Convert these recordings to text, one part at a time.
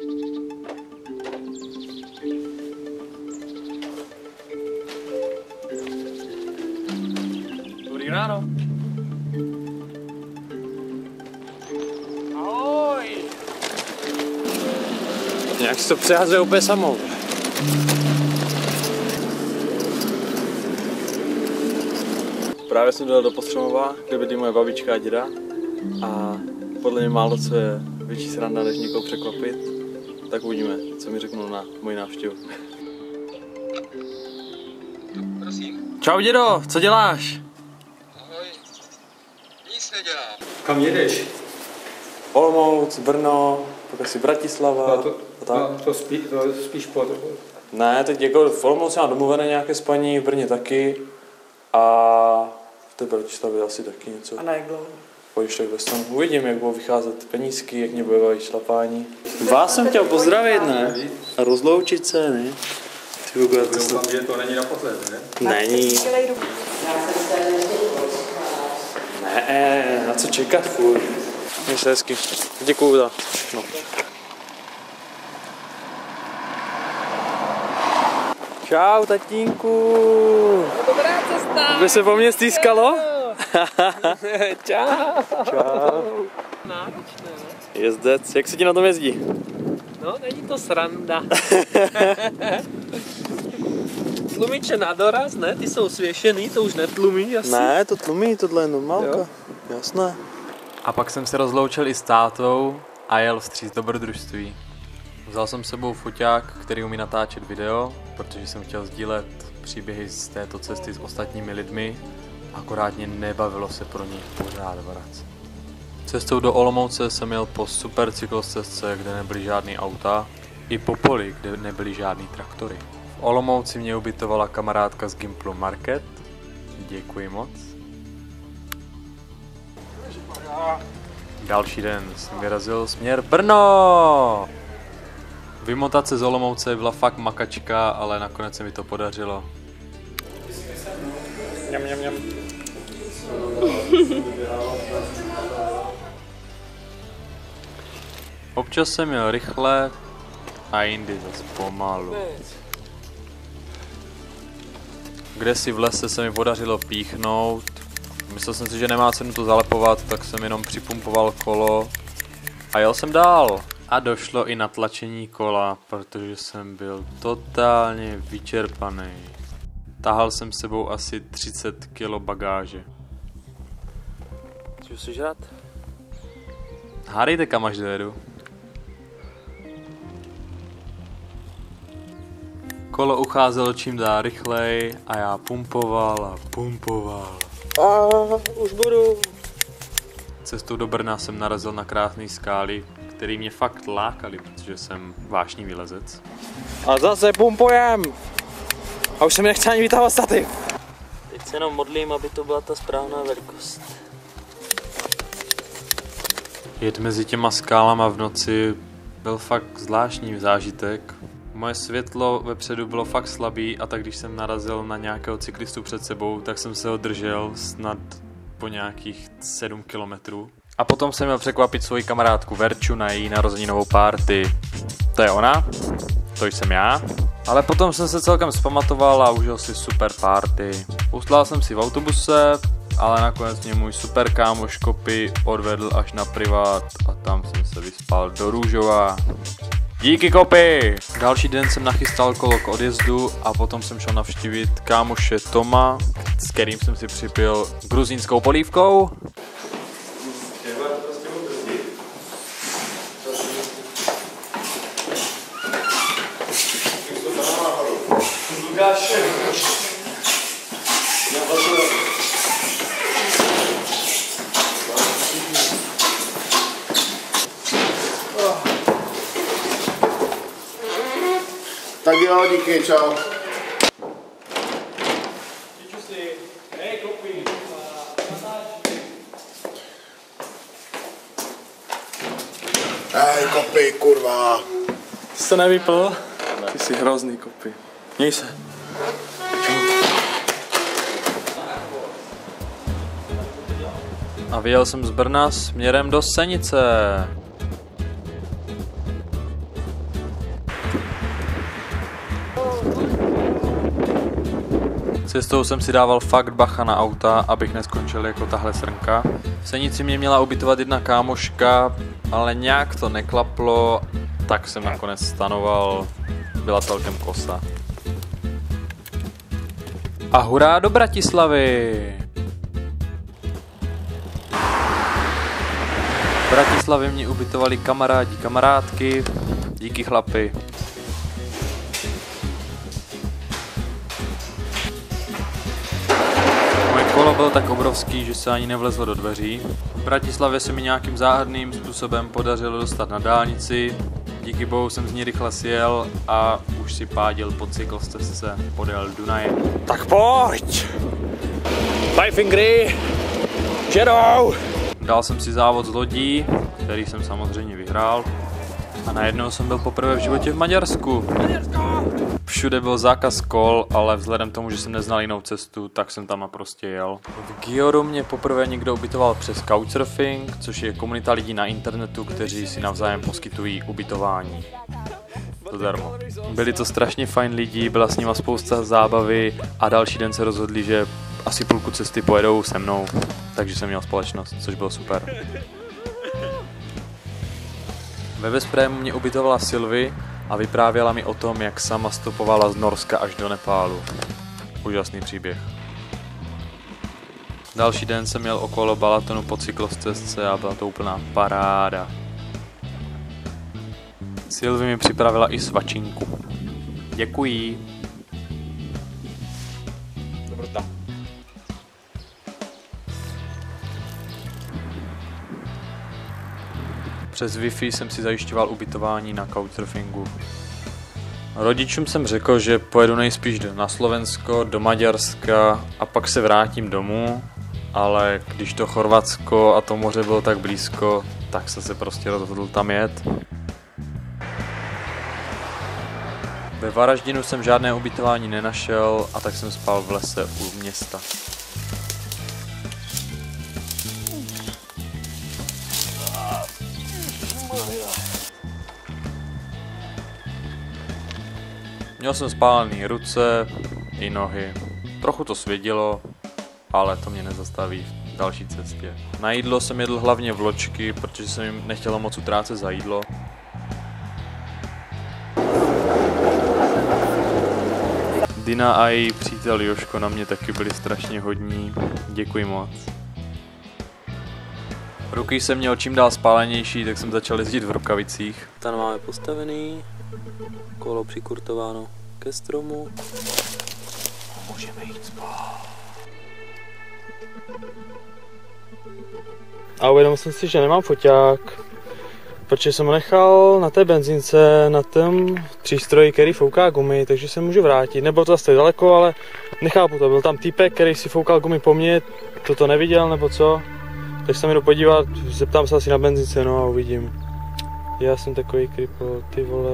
Dobrý ráno. Ahoj. Nějak si to přehazuje úplně samou. Právě jsem dojel do Postřemova, kde bydlí moje babička a děda. A podle mě málo co je větší sranda, než někoho překvapit. Tak uvidíme, co mi řeknou na moji návštěvu. Prosím. Čau dědo, co děláš? Ahoj. Nic nedělám. Kam jedeš? Olomouc, Brno, pak asi Bratislava. No, to, a tak. no, to, spí, to spíš po... Ne, teď jako v Olomouci mám domluvené nějaké spaní, v Brně taky a v té Bratislavě asi taky něco. A na jak dlouho? Bez tom. Uvidím, jak budou vycházet penízky, jak mě bude bavit šlapání. Vás jsem chtěl pozdravit, ne? A rozloučit se, ne? Ty vůbec, to Doufám, že to není naposled, ne? Není. Ne, na co čekat furt. Měj se hezky. Děkuju za. No. Čau, tatínku. Dobrá cesta. By se po mně stýskalo? Čau. Čau. Náročné, ne? Jezdec, jak se ti na tom jezdí? No, není to sranda. Tlumiče na doraz, ne? Ty jsou svěšený, to už netlumí asi. Ne, to tlumí, tohle je normálka. Jo. Jasné. A pak jsem se rozloučil i s tátou a jel vstříc dobrodružství. Vzal jsem s sebou foťák, který umí natáčet video, protože jsem chtěl sdílet příběhy z této cesty s ostatními lidmi, akorát mě nebavilo se pro ní pořád vracet. Cestou do Olomouce jsem jel po super cyklostezce, kde nebyly žádný auta, i po poli, kde nebyly žádný traktory. V Olomouci mě ubytovala kamarádka z Gimplu Market, děkuji moc. Další den jsem vyrazil směr Brno! Vymotat se z Olomouce byla fakt makačka, ale nakonec se mi to podařilo. Mňam, mňam, mňam. Občas jsem jel rychle a jindy zase pomalu. Kde si v lese se mi podařilo píchnout. Myslel jsem si, že nemá cenu to zalepovat, tak jsem jenom připumpoval kolo a jel jsem dál. A došlo i na tlačení kola, protože jsem byl totálně vyčerpaný. Tahal jsem sebou asi 30 kg bagáže. Chci si žrat? Hádejte kam až dojedu. Kolo ucházelo čím dál rychleji a já pumpoval a pumpoval. A už budu. Cestou do Brna jsem narazil na krásné skály, které mě fakt lákaly, protože jsem vášní lezec. A zase pumpujem. A už se mi nechce ani vytávat stativ. Teď se jenom modlím, aby to byla ta správná velikost. Jet mezi těma skálama v noci byl fakt zvláštní zážitek. Moje světlo vepředu bylo fakt slabý a tak když jsem narazil na nějakého cyklistu před sebou, tak jsem se ho držel snad po nějakých 7 kilometrů. A potom jsem měl překvapit svoji kamarádku Verču na její narozeninovou párty. To je ona, to jsem já. Ale potom jsem se celkem zpamatoval a užil si super party. Ustlal jsem si v autobuse, ale nakonec mě můj super kámoš Kopy odvedl až na privát a tam jsem se vyspal do Růžova. Díky Kopy! Další den jsem nachystal kolo k odjezdu a potom jsem šel navštívit kámoše Toma, s kterým jsem si připil gruzínskou polívkou. Tak jo, díky, čau. Hej, kopy, kurva. Jsi to nevypl? Ty jsi hrozný kopy. Měj se. A vyjel jsem z Brna směrem do Senice. Cestou jsem si dával fakt bacha na auta, abych neskončil jako tahle srnka. V Senici mě měla ubytovat jedna kámoška, ale nějak to neklaplo, tak jsem nakonec stanoval. Byla celkem kosa. A hurá do Bratislavy! V Bratislavě mě ubytovali kamarádi, kamarádky, díky chlapi. Bylo tak obrovský, že se ani nevlezlo do dveří. V Bratislavě se mi nějakým záhadným způsobem podařilo dostat na dálnici. Díky bohu jsem z ní rychle sjel a už si pádil po cyklostezce podél Dunaje. Tak pojď! Five fingry! Jedou! Dal jsem si závod z lodí, který jsem samozřejmě vyhrál. A najednou jsem byl poprvé v životě v Maďarsku. Všude byl zákaz kol, ale vzhledem k tomu, že jsem neznal jinou cestu, tak jsem tam a prostě jel. V Gioru mě poprvé někdo ubytoval přes Couchsurfing, což je komunita lidí na internetu, kteří si navzájem poskytují ubytování. Zadarmo. Byli to strašně fajn lidi, byla s nima spousta zábavy a další den se rozhodli, že asi půlku cesty pojedou se mnou, takže jsem měl společnost, což bylo super. Ve Veszprému mě ubytovala Sylvie a vyprávěla mi o tom, jak sama stopovala z Norska až do Nepálu. Úžasný příběh. Další den jsem měl okolo Balatonu po cyklostezce a byla to úplná paráda. Sylvie mi připravila i svačinku. Děkuji. Dobrota. Přes Wi-Fi jsem si zajišťoval ubytování na Couchsurfingu. Rodičům jsem řekl, že pojedu nejspíš na Slovensko, do Maďarska a pak se vrátím domů, ale když to Chorvatsko a to moře bylo tak blízko, tak jsem se prostě rozhodl tam jet. Ve Varaždinu jsem žádné ubytování nenašel a tak jsem spal v lese u města. Měl jsem spálený ruce i nohy. Trochu to svědilo, ale to mě nezastaví v další cestě. Na jídlo jsem jedl hlavně vločky, protože jsem jim nechtěla moc utrácet za jídlo. Dina a její přítel Joško na mě taky byli strašně hodní. Děkuji moc. Ruky jsem měl čím dál spálenější, tak jsem začal jezdit v rukavicích. Tam máme postavený, kolo přikurtováno ke stromu. Můžeme jít spát. A uvědomil jsem si, že nemám foťák, protože jsem ho nechal na té benzince, na tom přístroji, který fouká gumy, takže se můžu vrátit. Nebylo to zase daleko, ale nechápu to. Byl tam týpek, který si foukal gumy po mně, to to neviděl nebo co. Tak se mi jdu podívat, zeptám se asi na benzince, no a uvidím. Já jsem takový kripl, ty vole.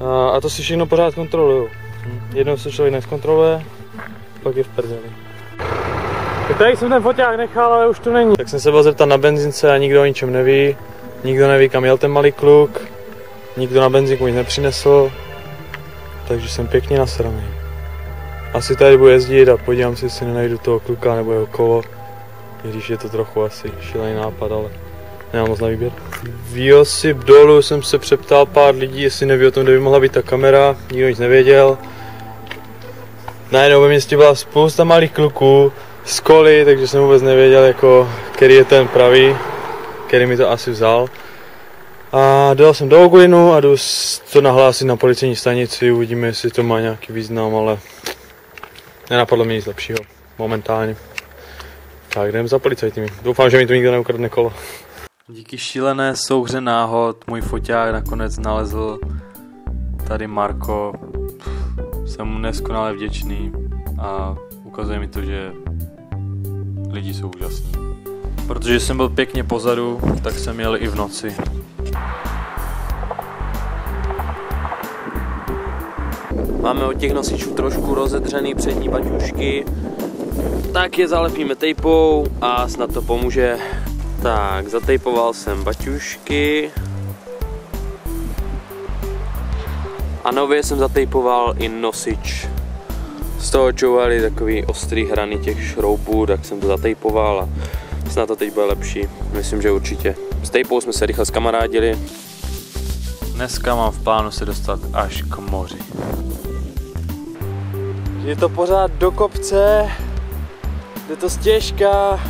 A, a to si všechno pořád kontroluju. Hm. Jednou se člověk neskontroluje, pak je v prdeli. Tak tady jsem ten foťák nechal, ale už tu není. Tak jsem se byl zeptat na benzince a nikdo o ničem neví. Nikdo neví, kam jel ten malý kluk. Nikdo na benzínku nic nepřinesl. Takže jsem pěkně nasraný. Asi tady budu jezdit a podívám se, jestli nenajdu toho kluka nebo jeho kolo. I když je to trochu asi šílený nápad, ale nemám moc na výběr. V Josip dolu jsem se přeptal pár lidí, jestli neví o tom, kde by mohla být ta kamera. Nikdo nic nevěděl. Najednou ve městě byla spousta malých kluků z koly, takže jsem vůbec nevěděl, jako, který je ten pravý, který mi to asi vzal. A dal jsem do Ogulinu a jdu to nahlásit na policejní stanici, uvidíme, jestli to má nějaký význam, ale nenapadlo mi nic lepšího momentálně. Tak jdem za policajtými. Doufám, že mi tu nikdo neukradne kolo. Díky šílené souhře náhod můj foťák nakonec nalezl tady Marko. Jsem mu neskonale vděčný a ukazuje mi to, že lidi jsou úžasní. Protože jsem byl pěkně pozadu, tak jsem jel i v noci. Máme od těch nosičů trošku rozedřený přední baťušky, tak je zalepíme tejpou a snad to pomůže. Tak, zatejpoval jsem baťušky. A nově jsem zatejpoval i nosič z toho čouhali takový ostrý hrany těch šroubů, tak jsem to zatejpoval a snad to teď bude lepší. Myslím, že určitě. S tejpou jsme se rychle zkamarádili. Dneska mám v plánu se dostat až k moři. Je to pořád do kopce, je to stěžka.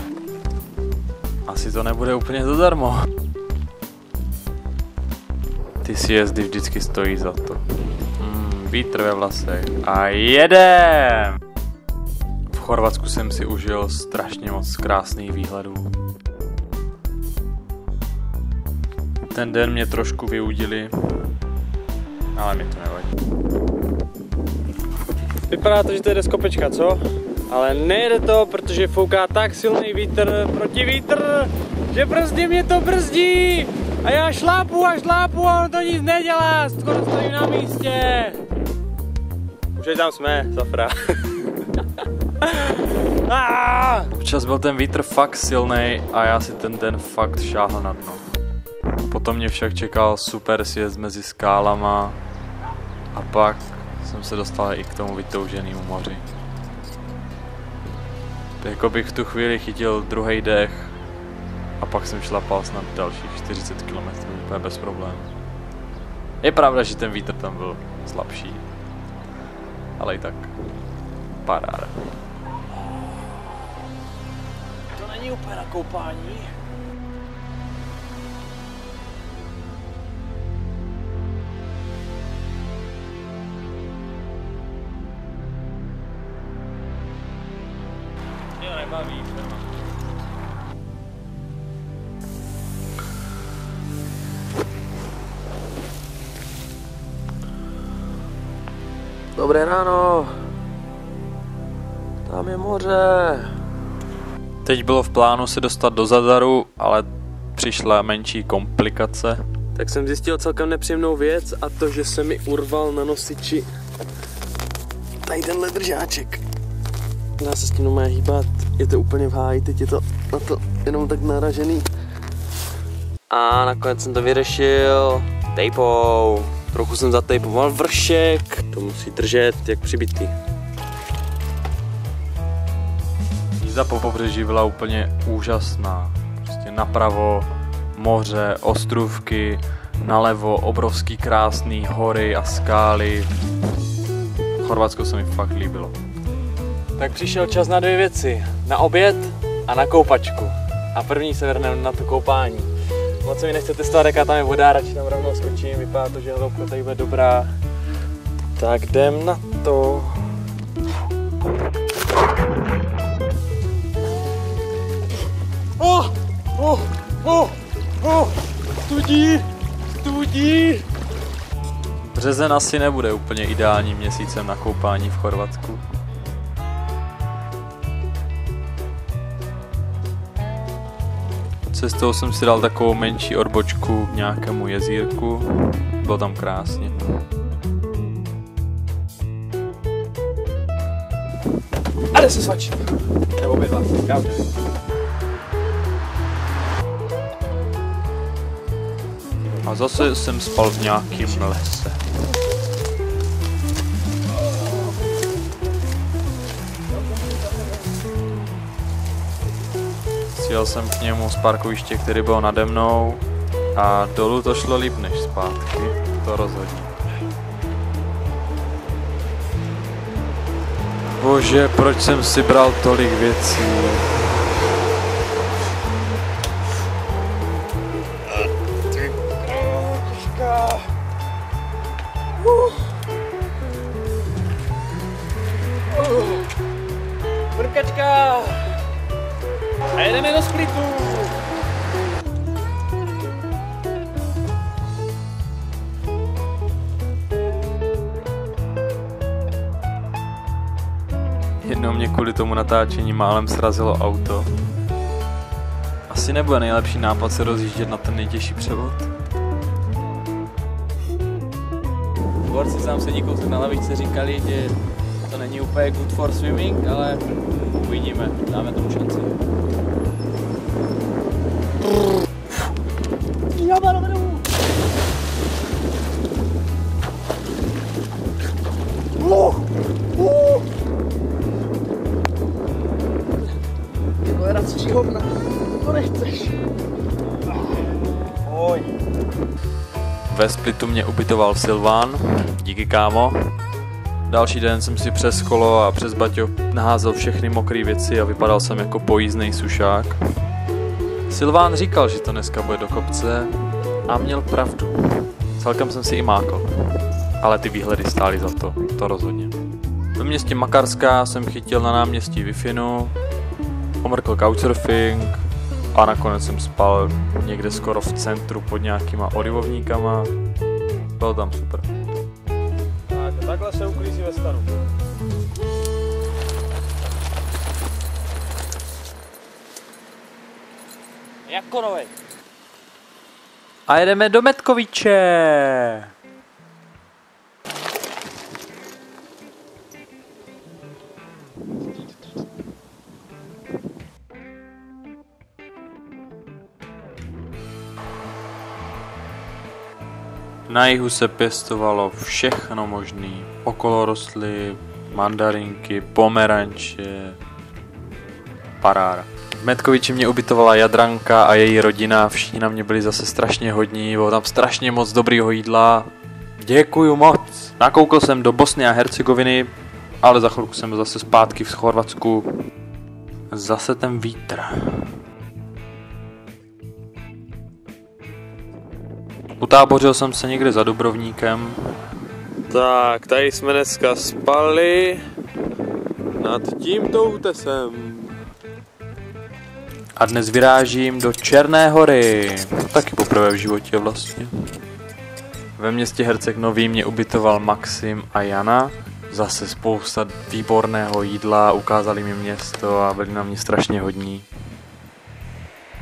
Asi to nebude úplně zadarmo. Ty sjezdy vždycky stojí za to. Mm, vítr ve vlasech. A jedem! V Chorvatsku jsem si užil strašně moc krásných výhledů. Ten den mě trošku vyudili, ale mi to nevadí. Vypadá to, že to jede z kopečka, co? Ale nejde to, protože fouká tak silný vítr proti vítr, že prostě mě to brzdí. A já šlápu a šlápu a on to nic nedělá, skoro stojím na místě. Už tam jsme, zafra. Občas byl ten vítr fakt silný a já si ten den fakt šáhl na dno. Potom mě však čekal super sjezd mezi skálama a pak jsem se dostal i k tomu vytouženému moři. Jako bych v tu chvíli chytil druhý dech a pak jsem šlapal snad dalších 40 km úplně bez problémů. Je pravda, že ten vítr tam byl slabší, ale i tak paráda. To není úplně na koupání. Dobré ráno. Tam je moře. Teď bylo v plánu se dostat do Zadaru, ale přišla menší komplikace. Tak jsem zjistil celkem nepříjemnou věc a to, že se mi urval na nosiči tady tenhle držáček. Dá se s tím normálně hýbat, je to úplně v háji, teď je to na to jenom tak naražený. A nakonec jsem to vyřešil tejpou. Trochu jsem zatejpoval vršek. To musí držet jak přibitý. Jízda po pobřeží byla úplně úžasná. Prostě napravo moře, ostrůvky, nalevo obrovský krásný hory a skály. Chorvatsko se mi fakt líbilo. Tak přišel čas na dvě věci. Na oběd a na koupačku. A první se vrhneme na to koupání. Moc se mi nechce testovat, jaká tam je voda, radši tam rovnou skočím, vypadá to, že hloubka tady bude dobrá. Tak jdem na to. Oh, oh, oh, oh, studí, studí. Březen asi nebude úplně ideálním měsícem na koupání v Chorvatsku. Cestou jsem si dal takovou menší odbočku k nějakému jezírku. Bylo tam krásně. A jde se svačit. Nebo nevím. A zase jsem spal v nějakým lese. Sjel jsem k němu z parkoviště, který byl nade mnou a dolů to šlo líp než zpátky, to rozhodně. Bože, proč jsem si bral tolik věcí? Natáčení málem srazilo auto. Asi nebude nejlepší nápad se rozjíždět na ten nejtěžší převod. Borci sám sedí kousek na lavičce říkali, že to není úplně good for swimming, ale uvidíme, dáme tomu šanci. Ve Splitu mě ubytoval Silván, díky kámo. Další den jsem si přes kolo a přes baťo naházel všechny mokré věci a vypadal jsem jako pojízdný sušák. Silván říkal, že to dneska bude do kopce a měl pravdu. Celkem jsem si i mákl. Ale ty výhledy stály za to, to rozhodně. Ve městě Makarská jsem chytil na náměstí wi omrkl couchsurfing a nakonec jsem spal někde skoro v centru pod nějakýma olivovníkama. Bylo tam super. Tak, takhle se uklízí ve stanu. Jako novej. A jedeme do Metkoviče! Na jihu se pěstovalo všechno možný. Okolo rostly mandarinky, pomeranče, paráda. V Metkoviči mě ubytovala Jadranka a její rodina, všichni na mě byli zase strašně hodní, bylo tam strašně moc dobrýho jídla. Děkuju moc. Nakoukl jsem do Bosny a Hercegoviny, ale za chvilku jsem zase zpátky v Chorvatsku. Zase ten vítr. Utábořil jsem se někde za Dubrovníkem. Tak, tady jsme dneska spali nad tímto útesem. A dnes vyrážím do Černé hory. Taky poprvé v životě vlastně. Ve městě Herceg Nový mě ubytoval Maxim a Jana. Zase spousta výborného jídla, ukázali mi město a byli na mě strašně hodní.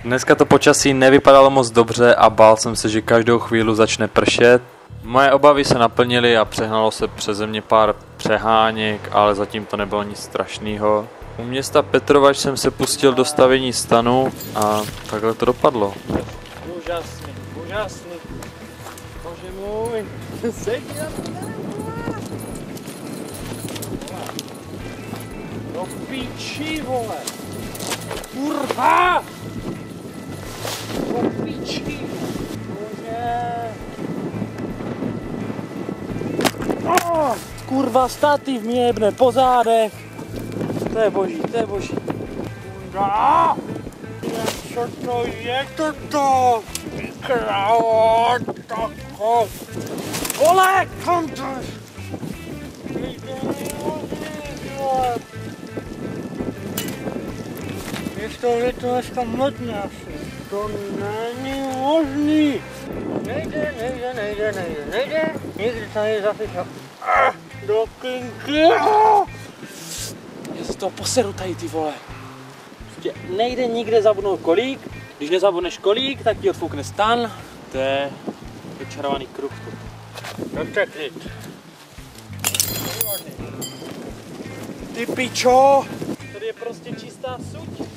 Dneska to počasí nevypadalo moc dobře a bál jsem se, že každou chvíli začne pršet. Moje obavy se naplnily a přehnalo se přeze mě pár přeháněk, ale zatím to nebylo nic strašného. U města Petrovač jsem se pustil do stavění stanu a takhle to dopadlo. Úžasný, úžasný. Bože můj. Sedí No píči, vole. Kurva! Oh, kurva, stativ mě jebne po zádech. To je boží, to je boží. Co to je toto? Krávo, tako. Vole, kam to? Je to, je to dneska modné asi. To není možný. Nejde, nejde, nejde, nejde, nejde. Nikdy to nejde zapíchat. Ah, do kinky. Já se toho poseru tady, ty vole. Prostě nejde nikde zabudnout kolík. Když nezabudneš kolík, tak ti odfoukne stan. To je vyčarovaný kruh. No tak klid. Ty pičo! Tady je prostě čistá suť.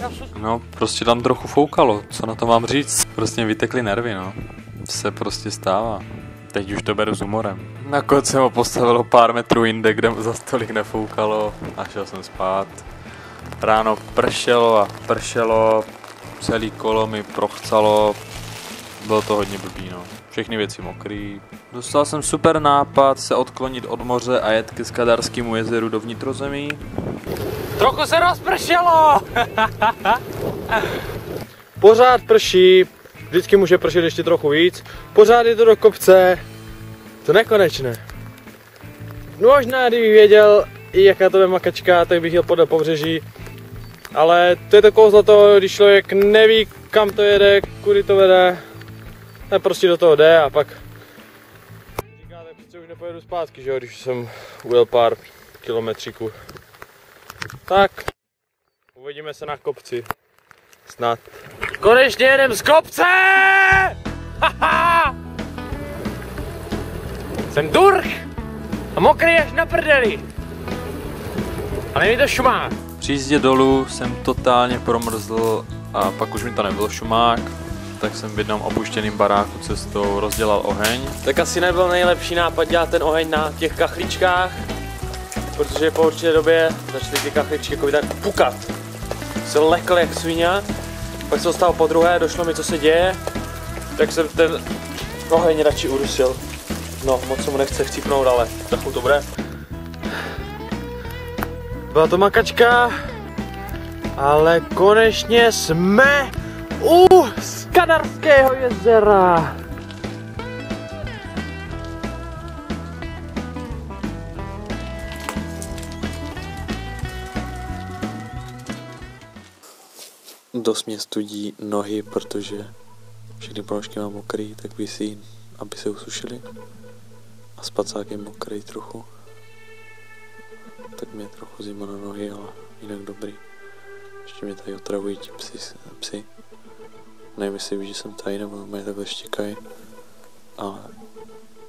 Já se No, prostě tam trochu foukalo, co na to mám říct. Prostě vytekly nervy, no. Se prostě stává. Teď už to beru s humorem. Nakonec jsem ho postavilo pár metrů jinde, kde za stolik nefoukalo a šel jsem spát. Ráno pršelo a pršelo, celý kolo mi prochcalo, bylo to hodně blbý, no. Všechny věci mokrý. Dostal jsem super nápad se odklonit od moře a jet ke Skadarskému jezeru do vnitrozemí. Trochu se rozpršelo! Pořád prší, vždycky může pršet ještě trochu víc. Pořád je to do kopce, to nekonečné. No možná, kdybych věděl, jaká to je makačka, tak bych jel podle pobřeží. Ale to je to kouzlo toho, když člověk neví, kam to jede, kudy to vede, tak prostě do toho jde a pak říkáte, přece už nepojedu zpátky, že jo, když jsem ujel pár kilometříků. Tak, uvidíme se na kopci. Snad. Konečně jedem z kopce! Haha! Jsem durch a mokrý až na prdeli. A není to šumák. Při jízdě dolů jsem totálně promrzl a pak už mi to nebyl šumák, tak jsem v jednom opuštěném baráku cestou rozdělal oheň. Tak asi nebyl nejlepší nápad dělat ten oheň na těch kachličkách. protože po určité době začaly ty kachličky jako tak pukat. Se lekl jak svině, pak jsem stál po druhé, došlo mi, co se děje, tak jsem ten oheň radši udusil. No, moc se mu nechce chcípnout, ale trochu to bude. Byla to makačka, ale konečně jsme u Skadarského jezera. Dost mě studí nohy, protože všechny ponožky mám mokrý, tak vysí, aby se usušily. A spacák je mokrý trochu. Tak mě je trochu zima na nohy, ale jinak dobrý. Ještě mě tady otravují ti psi, psi. Ví, že jsem tady, nebo mě takhle štěkají. Ale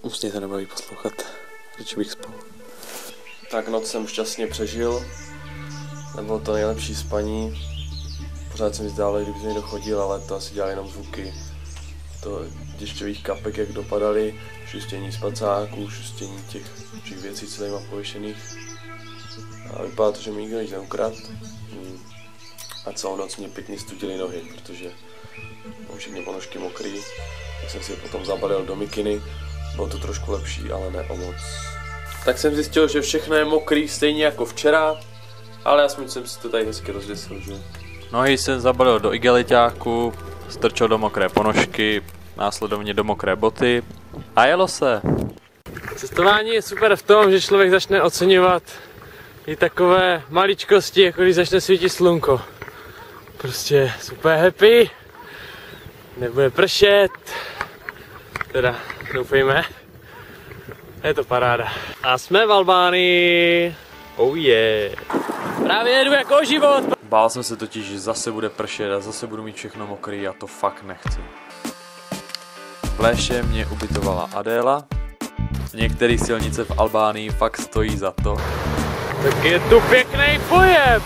už mě to nebaví poslouchat. Radši bych spal. Tak noc jsem šťastně přežil. Nebylo to nejlepší spaní. Pořád se mi zdálo, kdyby se někdo chodil, ale to asi dělali jenom zvuky. To dešťových kapek, jak dopadaly, šustění spacáků, šustění těch, těch věcí, co tady mám pověšených. A vypadá to, že mi nikdo nic neukrad. Hmm. A celou noc mě pěkně studily nohy, protože mám všechny ponožky mokrý. Tak jsem si je potom zabalil do mikiny. Bylo to trošku lepší, ale ne o moc. Tak jsem zjistil, že všechno je mokrý stejně jako včera, ale aspoň jsem si to tady hezky rozvěsil, že? Nohy jsem zabalil do igeliťáku, strčil do mokré ponožky, následovně do mokré boty a jelo se. Cestování je super v tom, že člověk začne oceňovat i takové maličkosti, jako když začne svítit slunko. Prostě super happy, nebude pršet, teda doufejme. Je to paráda. A jsme v Albánii. Oh yeah. Právě jedu jako život. Bál jsem se totiž, že zase bude pršet a zase budu mít všechno mokrý a to fakt nechci. V Léše mě ubytovala Adéla. Některé silnice v Albánii fakt stojí za to. Tak je tu pěkný pojeb.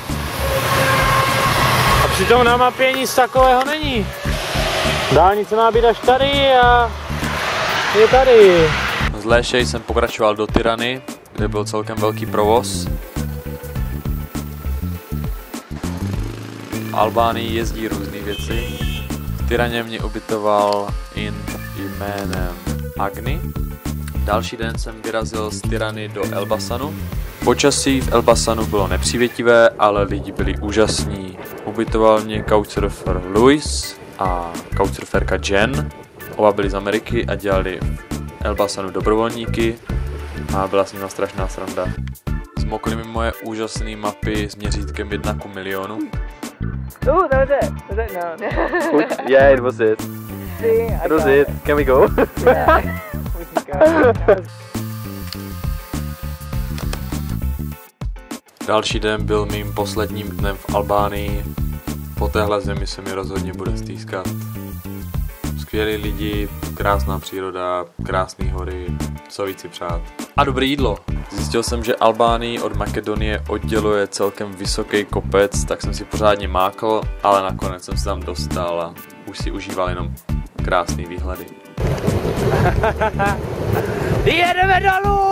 A přitom na mapě nic takového není. Dálnice má být až tady a je tady. Z Léše jsem pokračoval do Tyrany, kde byl celkem velký provoz. V Albánii jezdí různé věci. V Tyraně mě ubytoval in jménem Agni. Další den jsem vyrazil z Tyrany do Elbasanu. Počasí v Elbasanu bylo nepřívětivé, ale lidi byli úžasní. Ubytoval mě couchsurfer Louis a couchsurferka Jen. Oba byli z Ameriky a dělali v Elbasanu dobrovolníky a byla s nimi strašná sranda. Zmokly mi moje úžasné mapy s měřítkem 1 ku milionu. Oh, that was it. Was it? No. Yeah, it was it. See, I It was got it. Can we go? Yeah. we can go. Další den byl mým posledním dnem v Albánii. Po téhle zemi se mi rozhodně bude stýskat. Skvělí lidi, krásná příroda, krásné hory, co víc si přát. A dobré jídlo. Zjistil jsem, že Albánii od Makedonie odděluje celkem vysoký kopec, tak jsem si pořádně mákl, ale nakonec jsem se tam dostal a už si užíval jenom krásný výhledy. Jedeme dolů!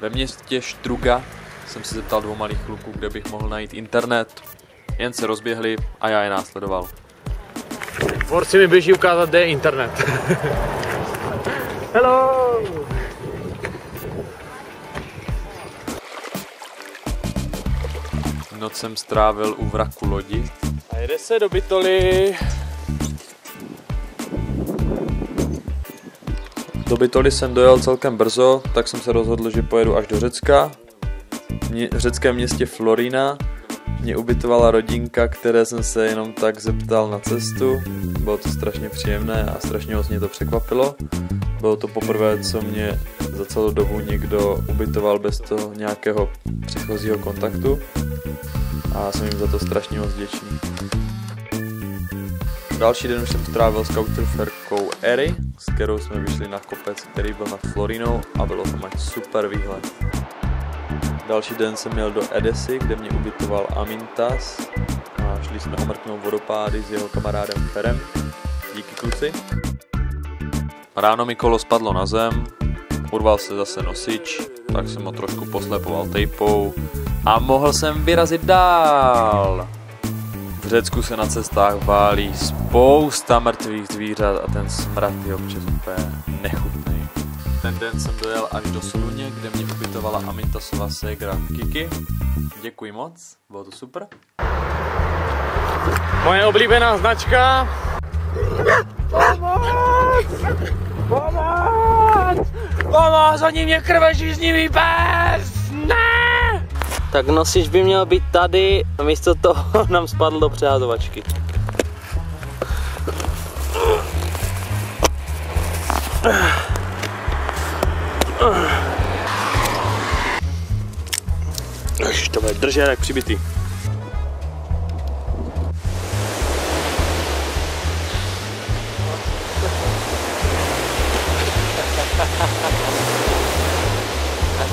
Ve městě Štruga jsem se zeptal dvou malých kluků, kde bych mohl najít internet. Jen se rozběhli a já je následoval. Forci mi běží ukázat, kde je internet. Hello! Noc jsem strávil u vraku lodi. A jede se do Bytoly. Do Bytoly jsem dojel celkem brzo, tak jsem se rozhodl, že pojedu až do Řecka. Mě, v řeckém městě Florina mě ubytovala rodinka, které jsem se jenom tak zeptal na cestu. Bylo to strašně příjemné a strašně moc mě to překvapilo. Bylo to poprvé, co mě za celou dobu někdo ubytoval bez toho nějakého předchozího kontaktu. A jsem jim za to strašně moc vděčný. Další den už jsem strávil s couchsurferkou Eri, s kterou jsme vyšli na kopec, který byl nad Florinou a bylo to mať super výhled. Další den jsem měl do Edesy, kde mě ubytoval Amintas a šli jsme omrknout vodopády s jeho kamarádem Ferem. Díky kluci. Ráno mi kolo spadlo na zem, urval se zase nosič, tak jsem ho trošku poslepoval tejpou a mohl jsem vyrazit dál. V Řecku se na cestách válí spousta mrtvých zvířat a ten smrad je občas úplně nechutný. Ten den jsem dojel až do Soluně, kde mě ubytovala Amintasova ségra Kiki. Děkuji moc, bylo to super. Moje oblíbená značka. Pomoc! Pomoc! Oni mě krvežíznivý pes! Ne! Tak nosič by měl být tady a místo toho nám spadl do přehazovačky. Ježiš, to bude držet jak přibitý.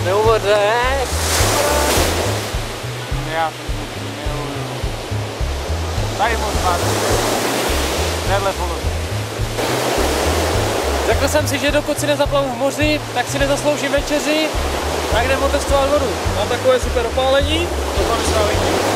Neuvodek! Já miluju. Tady moc máte. Tenhle položí. Řekl jsem si, že dokud si nezaplavu v moři, tak si nezasloužím večeři, tak jdem otestovat vodu. Mám takové super opálení, to tam vystrávení.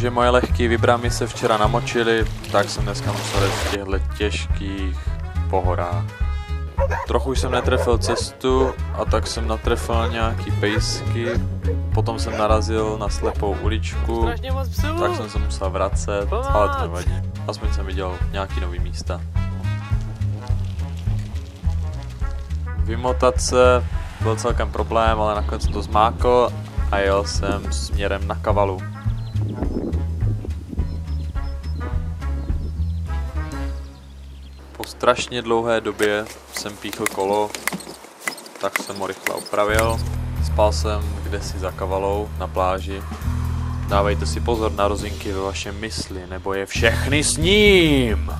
Protože moje lehké vibrámy se včera namočily, tak jsem dneska musel jít v těchto těžkých pohorách. Trochu jsem netrefil cestu a tak jsem natrefil nějaký pejsky, potom jsem narazil na slepou uličku, tak jsem se musel vracet, Pomoc! ale to nevadí. Aspoň jsem viděl nějaký nový místa. Vymotat se byl celkem problém, ale nakonec jsem to zmákl a jel jsem směrem na kavalu. Strašně dlouhé době jsem píchl kolo, tak jsem ho rychle opravil. Spal jsem kdesi za kavalou na pláži. Dávejte si pozor na rozinky ve vašem mysli, nebo je všechny s ním!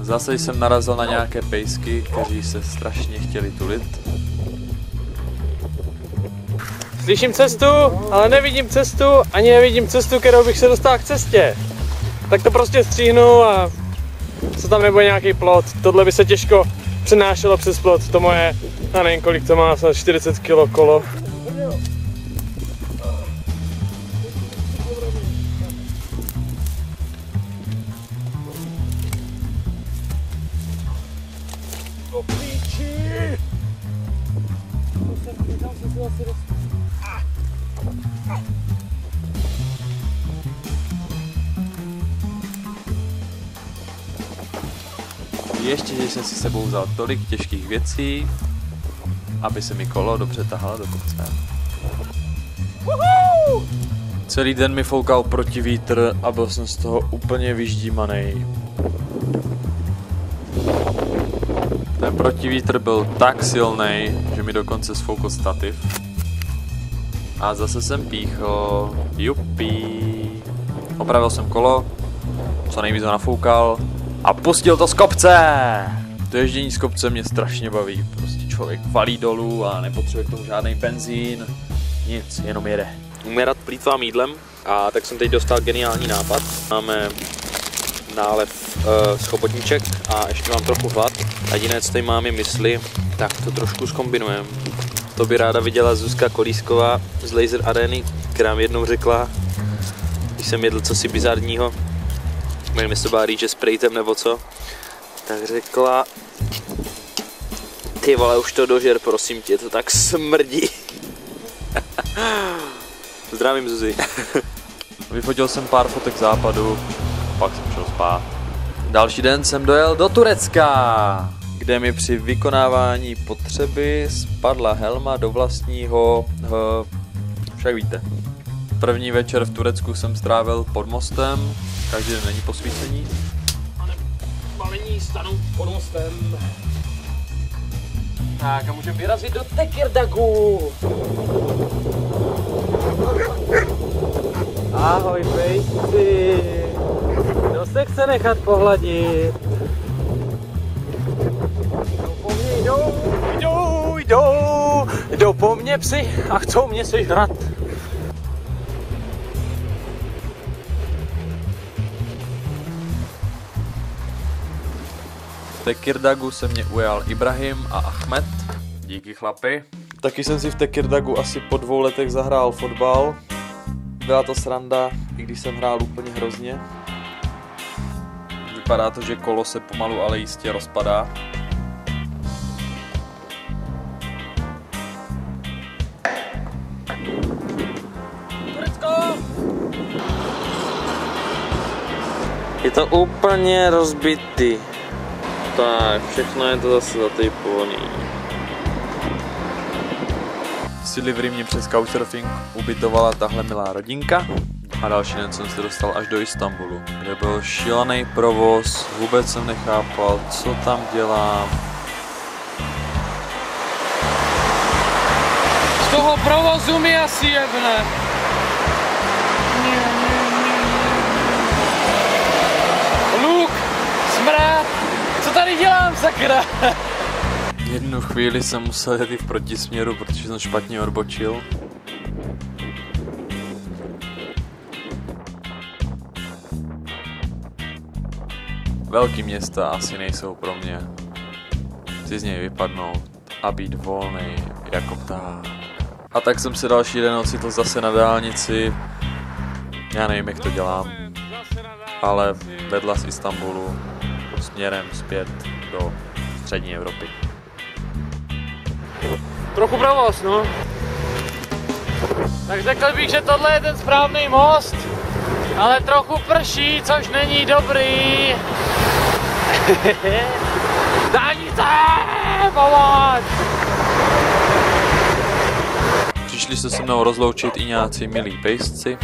Zase jsem narazil na nějaké pejsky, kteří se strašně chtěli tulit. Slyším cestu, ale nevidím cestu, ani nevidím cestu, kterou bych se dostal k cestě. Tak to prostě stříhnu a co tam nebude nějaký plot. Tohle by se těžko přenášelo přes plot. To moje, já nevím kolik to má, snad 40 kg kolo. Sebou vzal tolik těžkých věcí, aby se mi kolo dobře tahalo do kopce. Celý den mi foukal protivítr a byl jsem z toho úplně vyždímaný. Ten protivítr byl tak silný, že mi dokonce sfoukl stativ. A zase jsem píchl. Jupí. Opravil jsem kolo, co nejvíc ho nafoukal a pustil to z kopce! To ježdění z kopce mě strašně baví. Prostě člověk valí dolů a nepotřebuje k tomu žádný benzín. Nic, jenom jede. Uměrat plítvám jídlem a tak jsem teď dostal geniální nápad. Máme nálev uh, z chobotniček a ještě mám trochu hlad. A jediné, co tady máme mysli, tak to trošku zkombinujeme. To by ráda viděla Zuzka Kolísková z Laser Areny, která mi jednou řekla, když jsem jedl cosi bizarního, nevím, jestli to byla rýže s nebo co, tak řekla, ty vole, už to dožer, prosím tě, to tak smrdí. Zdravím Zuzi. Vyfotil jsem pár fotek západu, pak jsem šel spát. Další den jsem dojel do Turecka, kde mi při vykonávání potřeby spadla helma do vlastního, uh, však víte. První večer v Turecku jsem strávil pod mostem, každý den není posvícení. Balení stanu pod mostem. Tak a můžeme vyrazit do Tekirdagu. Ahoj, pejsci. Kdo se chce nechat pohladit? Jdou po mně, jdou, jdou, jdou, jdou po mně psi a chcou mě sežrat. Tekirdagu se mě ujal Ibrahim a Ahmed. Díky chlapi. Taky jsem si v Tekirdagu asi po dvou letech zahrál fotbal. Byla to sranda, i když jsem hrál úplně hrozně. Vypadá to, že kolo se pomalu ale jistě rozpadá. Je to úplně rozbitý. Tak, všechno je to zase zatejpovaný. V Silivri mě přes Couchsurfing ubytovala tahle milá rodinka. A další den jsem se dostal až do Istanbulu, kde byl šílený provoz, vůbec jsem nechápal, co tam dělám. Z toho provozu mi asi jebne. Sakra? Jednu chvíli jsem musel jet i v protisměru, protože jsem špatně odbočil. Velký města asi nejsou pro mě. Chci z něj vypadnout a být volný jako pták. A tak jsem se další den ocitl zase na dálnici. Já nevím, jak to dělám, ale vedla z Istanbulu směrem zpět do střední Evropy. Trochu provoz, no. Tak řekl bych, že tohle je ten správný most, ale trochu prší, což není dobrý. Dálnice! Pomoc! Přišli se se mnou rozloučit i nějací milí pejsci.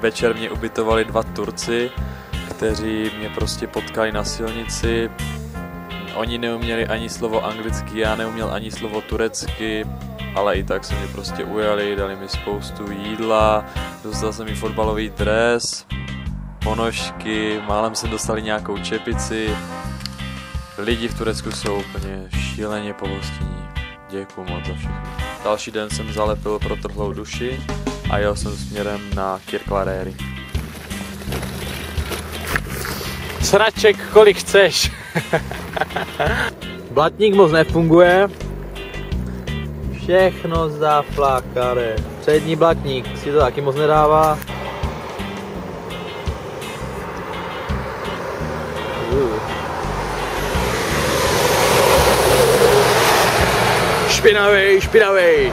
Večer mě ubytovali dva Turci, kteří mě prostě potkali na silnici. Oni neuměli ani slovo anglicky, já neuměl ani slovo turecky, ale i tak se mě prostě ujali, dali mi spoustu jídla, dostal jsem mi fotbalový dres, ponožky, málem jsem dostali nějakou čepici. Lidi v Turecku jsou úplně šíleně pohostinní. Děkuju moc za všechno. Další den jsem zalepil protrhlou duši a jel jsem směrem na Kirklaréry. Sraček, kolik chceš. Blatník moc nefunguje. Všechno zaflákare. Přední blatník si to taky moc nedává. Uh. Špinavý, špinavý.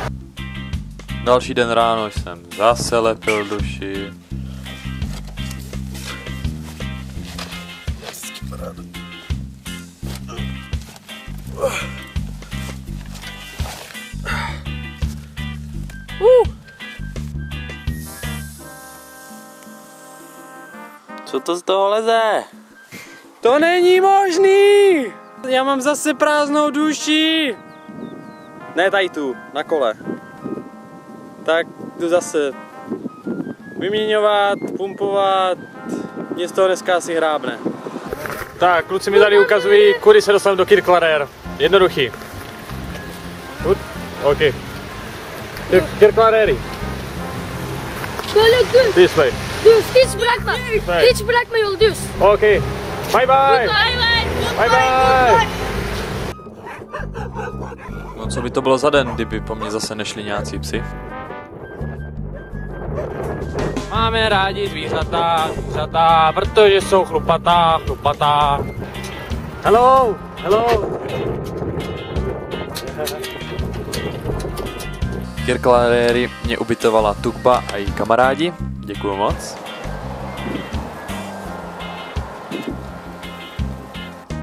Další den ráno jsem zase lepil duši. Co to z toho leze? To není možný! Já mám zase prázdnou duši! Ne tady tu, na kole. Tak jdu zase vyměňovat, pumpovat, mě z toho dneska asi hrábne. Tak, kluci mi tady ukazují, kudy se dostanu do Kirklarer. Jednoduchý. Good? OK. Kir Kirklarery. Böyle düz, This way. düz. Hiç bırakma. Right. Hiç bırakma yolu düz. OK. Bye bye! Bye bye. Bye bye! No co by to bylo za den, kdyby po mně zase nešli nějací psi? Máme rádi zvířata, zvířata, protože jsou chlupatá, chlupatá. Hello, hello. Kirklaréry mě ubytovala Tukba a její kamarádi. Děkuju moc.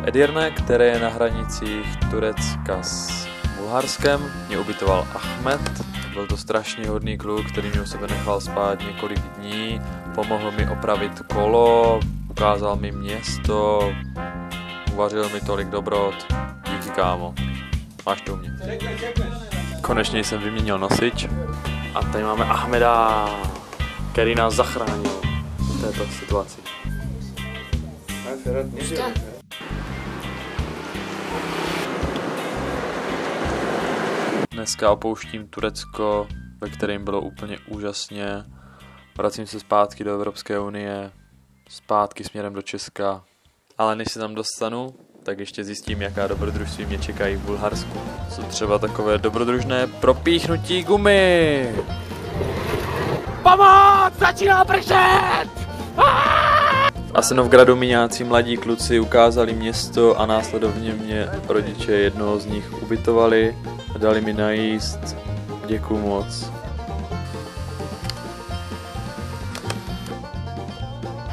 Edirne, které je na hranicích Turecka s Bulharskem, mě ubytoval Ahmed. Byl to strašně hodný kluk, který mě u sebe nechal spát několik dní, pomohl mi opravit kolo, ukázal mi město, uvařil mi tolik dobrot. Díky kámo. Máš to u mě. Konečně jsem vyměnil nosič. A tady máme Ahmeda, který nás zachránil v této situaci. Dneska opouštím Turecko, ve kterém bylo úplně úžasně. Vracím se zpátky do Evropské unie, zpátky směrem do Česka. Ale než se tam dostanu, tak ještě zjistím, jaká dobrodružství mě čekají v Bulharsku. Co třeba takové dobrodružné propíchnutí gumy. Pomoc! Začíná pršet! V Asenovgradu mi nějací mladí kluci ukázali město a následovně mě rodiče jednoho z nich ubytovali a dali mi najíst. Děkuju moc.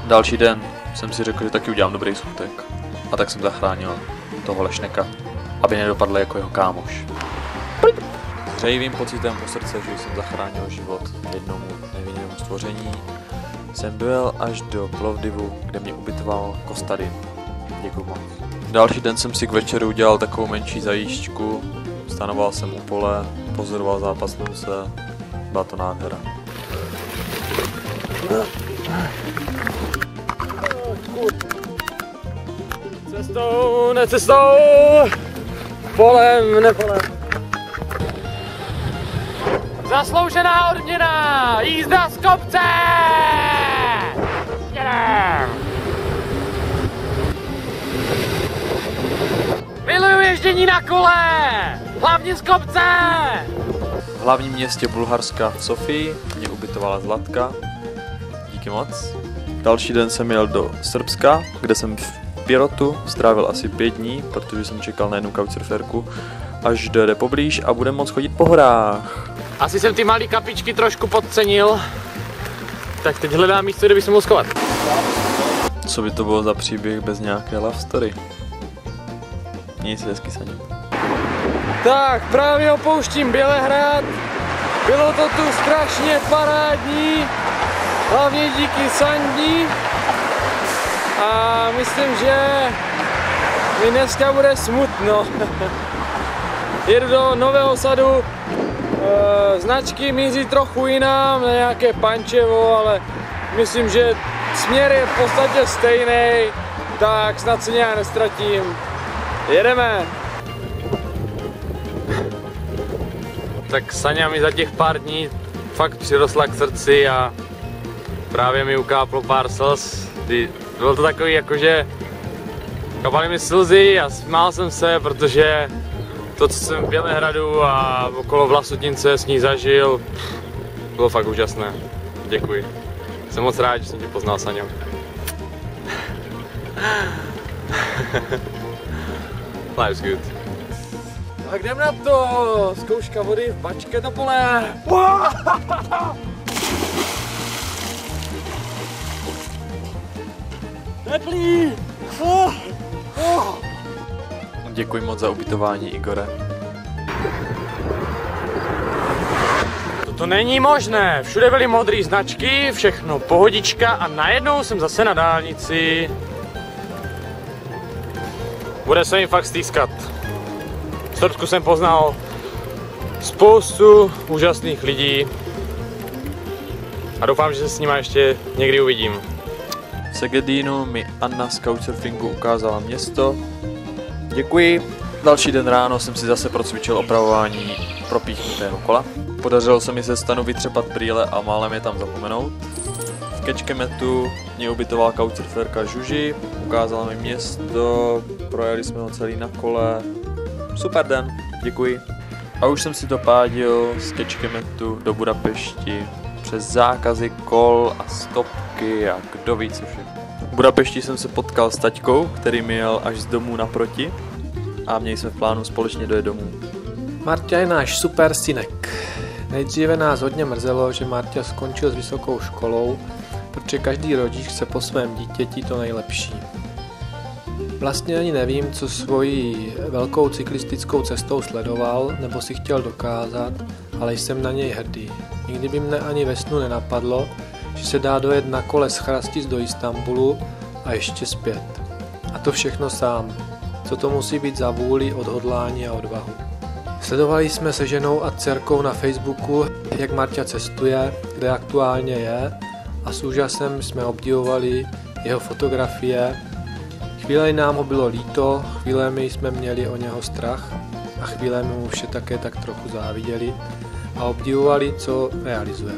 Další den jsem si řekl, že taky udělám dobrý skutek. A tak jsem zachránil toho lešneka, aby nedopadl jako jeho kámoš. Hřejivým pocitem po srdce, že jsem zachránil život jednomu nevinnému stvoření, jsem dojel až do Plovdivu, kde mě ubytoval Kostadin. Děkuji moc. Další den jsem si k večeru udělal takovou menší zajížďku, stanoval jsem u pole, pozoroval zápas slunce, byla to nádhera. Cestou, ne cestou, polem, ne polem. Zasloužená odměna, jízda z kopce! Jedem! Miluju ježdění na kole, hlavně z kopce! V hlavním městě Bulharska v Sofii mě ubytovala Zlatka. Díky moc. Další den jsem jel do Srbska, kde jsem v Pirotu strávil asi pět dní, protože jsem čekal na jednu couchsurferku, až dojede poblíž a budeme moc chodit po horách. Asi jsem ty malé kapičky trošku podcenil, tak teď hledám místo, kde bych se mohl schovat. Co by to bylo za příběh bez nějaké love story? Nic hezky saně. Tak, právě opouštím Bělehrad. Bylo to tu strašně parádní, hlavně díky Sandi. A myslím, že mi dneska bude smutno. Jedu do nového sadu, e, značky míří trochu jinam, na nějaké Pančevo, ale myslím, že směr je v podstatě stejný, tak snad se nějak nestratím. Jedeme! tak Saňa mi za těch pár dní fakt přirostla k srdci a právě mi ukáplo pár slz. Kdy bylo to takový jakože kapaly mi slzy a smál jsem se, protože to, co jsem v Bělehradu a okolo Vlasutnice s ní zažil, bylo fakt úžasné. Děkuji. Jsem moc rád, že jsem tě poznal, Saňo. Life's good. Tak jdem na to! Zkouška vody v bačke do Teplý! Oh, oh. Děkuji moc za ubytování, Igore. To není možné! Všude byly modré značky, všechno pohodička a najednou jsem zase na dálnici. Bude se jim fakt stýskat. V Srbsku jsem poznal spoustu úžasných lidí a doufám, že se s nimi ještě někdy uvidím. Segedínu mi Anna z Couchsurfingu ukázala město. Děkuji. Další den ráno jsem si zase procvičil opravování propíchnutého kola. Podařilo se mi se stanu vytřepat brýle a málem je tam zapomenout. V Kečkemetu mě ubytoval couchsurferka Žuži, ukázala mi město, projeli jsme ho celý na kole. Super den, děkuji. A už jsem si to pádil z Kečkemetu do Budapešti přes zákazy kol a stopky a kdo ví co všechno. V Budapešti jsem se potkal s taťkou, který mi jel až z domů naproti a měli jsme v plánu společně dojet domů. Marta je náš super synek. Nejdříve nás hodně mrzelo, že Marta skončil s vysokou školou, protože každý rodič chce po svém dítěti to nejlepší. Vlastně ani nevím, co svojí velkou cyklistickou cestou sledoval nebo si chtěl dokázat, ale jsem na něj hrdý. Nikdy by mne ani ve snu nenapadlo, že se dá dojet na kole z Chrastic do Istanbulu a ještě zpět. A to všechno sám. Co to musí být za vůli, odhodlání a odvahu. Sledovali jsme se ženou a dcerkou na Facebooku, jak Marta cestuje, kde aktuálně je a s úžasem jsme obdivovali jeho fotografie. Chvíle nám ho bylo líto, chvílemi jsme měli o něho strach a chvílemi mu vše také tak trochu záviděli a obdivovali, co realizuje.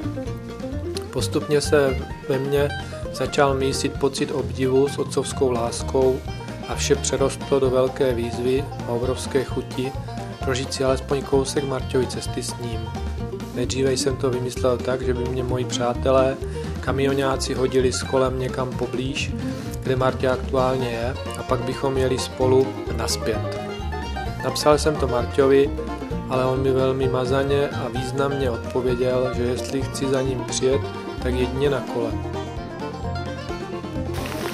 Postupně se ve mně začal mísit pocit obdivu s otcovskou láskou a vše přerostlo do velké výzvy a obrovské chuti prožít si alespoň kousek Marťovy cesty s ním. Nejdříve jsem to vymyslel tak, že by mě moji přátelé, kamionáci hodili s kolem někam poblíž, kde Martě aktuálně je, a pak bychom jeli spolu naspět. Napsal jsem to Marťovi, ale on mi velmi mazaně a významně odpověděl, že jestli chci za ním přijet, tak jedině na kole.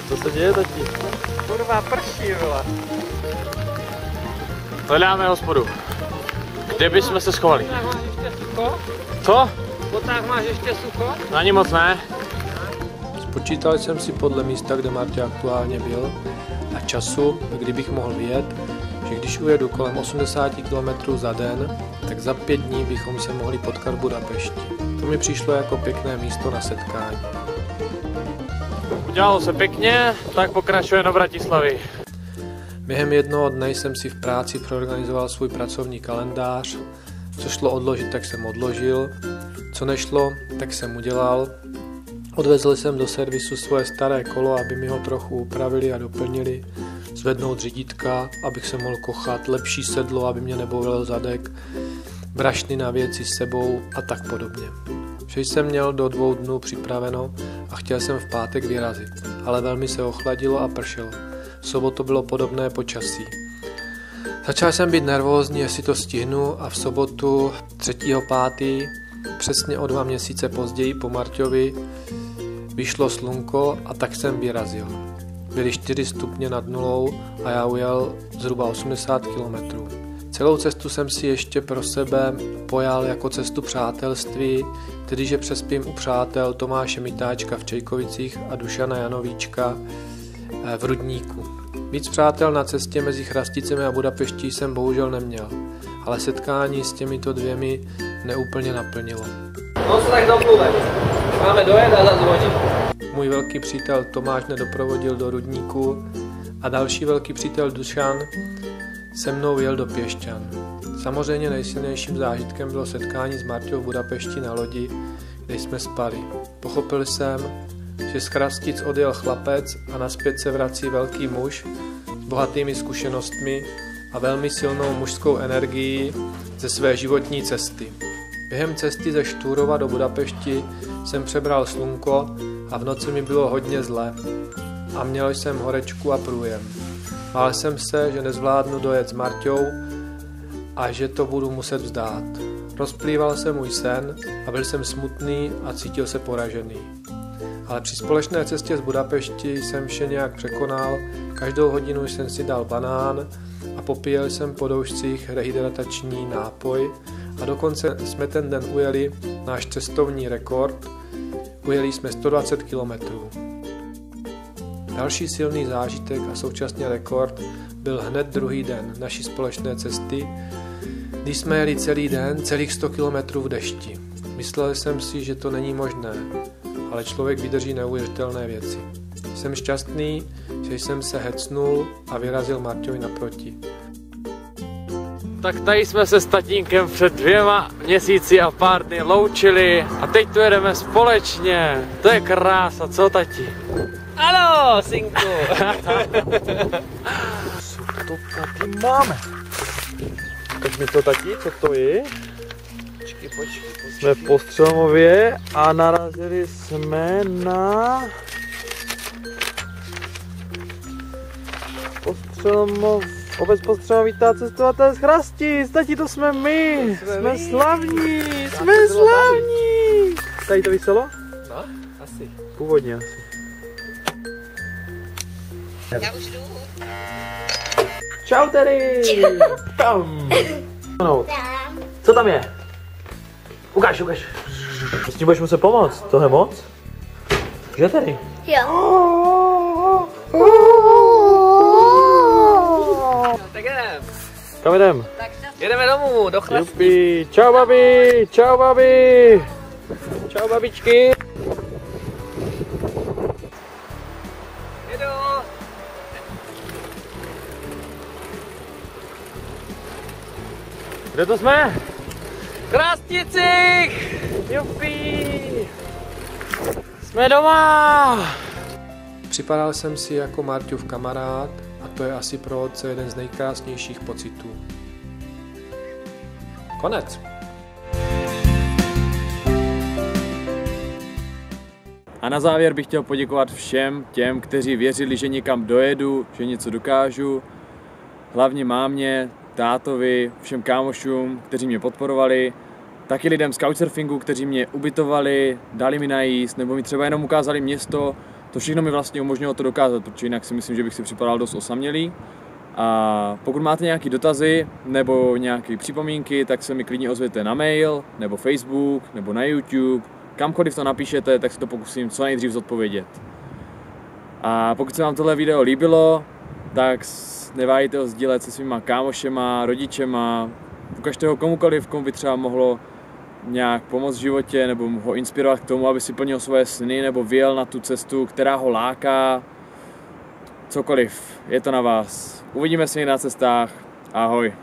Co se děje, tati? Kurva, prší, vole. Hledáme hospodu. Kde bychom se schovali? Tak máš ještě sucho? Co? Poták máš ještě sucho? Ani moc ne. Spočítal jsem si podle místa, kde Martě aktuálně byl a času, kdybych mohl vyjet, že když ujedu kolem 80 km za den, tak za pět dní bychom se mohli potkat v Budapešti. To mi přišlo jako pěkné místo na setkání. Udělalo se pěkně, tak pokračuje do Bratislavy. Během jednoho dne jsem si v práci proorganizoval svůj pracovní kalendář. Co šlo odložit, tak jsem odložil. Co nešlo, tak jsem udělal. Odvezl jsem do servisu svoje staré kolo, aby mi ho trochu upravili a doplnili. Zvednout řidítka, abych se mohl kochat, lepší sedlo, aby mě nebolel zadek, brašny na věci s sebou a tak podobně. Vše jsem měl do dvou dnů připraveno a chtěl jsem v pátek vyrazit, ale velmi se ochladilo a pršelo. V sobotu bylo podobné počasí. Začal jsem být nervózní, jestli to stihnu a v sobotu 3.5. přesně o dva měsíce později po Marťovi vyšlo slunko a tak jsem vyrazil. Byly 4 stupně nad nulou a já ujel zhruba 80 km. Celou cestu jsem si ještě pro sebe pojal jako cestu přátelství, tedy že přespím u přátel Tomáše Mitáčka v Čejkovicích a Dušana Janovíčka eh, v Rudníku. Víc přátel na cestě mezi Chrasticemi a Budapeští jsem bohužel neměl, ale setkání s těmito dvěmi neúplně naplnilo. No se tak dopluvem. Máme dojet a zazvonit. Můj velký přítel Tomáš nedoprovodil do Rudníku a další velký přítel Dušan se mnou jel do Pěšťan. Samozřejmě nejsilnějším zážitkem bylo setkání s Marťou v Budapešti na lodi, kde jsme spali. Pochopil jsem, že z Krastic odjel chlapec a naspět se vrací velký muž s bohatými zkušenostmi a velmi silnou mužskou energií ze své životní cesty. Během cesty ze Štúrova do Budapešti jsem přebral slunko a v noci mi bylo hodně zle a měl jsem horečku a průjem. Bál jsem se, že nezvládnu dojet s Marťou a že to budu muset vzdát. Rozplýval se můj sen a byl jsem smutný a cítil se poražený. Ale při společné cestě z Budapešti jsem vše nějak překonal, každou hodinu jsem si dal banán a popíjel jsem po doušcích rehydratační nápoj a dokonce jsme ten den ujeli náš cestovní rekord, ujeli jsme 120 kilometrů. Další silný zážitek a současně rekord byl hned druhý den naší společné cesty, když jsme jeli celý den, celých 100 km v dešti. Myslel jsem si, že to není možné, ale člověk vydrží neuvěřitelné věci. Jsem šťastný, že jsem se hecnul a vyrazil Marťovi naproti. Tak tady jsme se s tatínkem před dvěma měsíci a pár dny loučili a teď tu jedeme společně. To je krása, co tati? Ano, synku. Co to tady máme? Tak mi to tati, co to je? Počkej, počkej, počkej. Jsme v Postřelově a narazili jsme na... Postřelomov... Obec Postřelovitá cestovatel z Chrastic, tati to jsme my, jsme slavní, jsme slavní. Tady to vyselo? No, asi. Původně asi. Já už jdu. Čau tady! Tam! No, co tam je? Ukáž, ukáž. S tím budeš muset pomoct, to je moc? Kde tady? Jo. No, tak jdem. Kam jdem? Jedeme domů, do chlapky. Jupi, čau babi, čau babi. Čau babičky. Jedu. Kde to jsme? Krásnicích! Jupi. Jsme doma. Připadal jsem si jako Marťův kamarád a to je asi pro otce jeden z nejkrásnějších pocitů. Konec. A na závěr bych chtěl poděkovat všem těm, kteří věřili, že někam dojedu, že něco dokážu. Hlavně mámě, tátovi, všem kámošům, kteří mě podporovali. Taky lidem z Couchsurfingu, kteří mě ubytovali, dali mi najíst, nebo mi třeba jenom ukázali město. To všechno mi vlastně umožnilo to dokázat, protože jinak si myslím, že bych si připadal dost osamělý. A pokud máte nějaké dotazy nebo nějaké připomínky, tak se mi klidně ozvěte na mail, nebo Facebook, nebo na YouTube. Kamkoliv to napíšete, tak si to pokusím co nejdřív zodpovědět. A pokud se vám tohle video líbilo, tak neváhejte ho sdílet se svýma kámošema, rodičema, ukažte ho komukoliv, komu by třeba mohlo nějak pomoct v životě, nebo ho inspirovat k tomu, aby si plnil svoje sny, nebo vyjel na tu cestu, která ho láká. Cokoliv, je to na vás. Uvidíme se na cestách. Ahoj.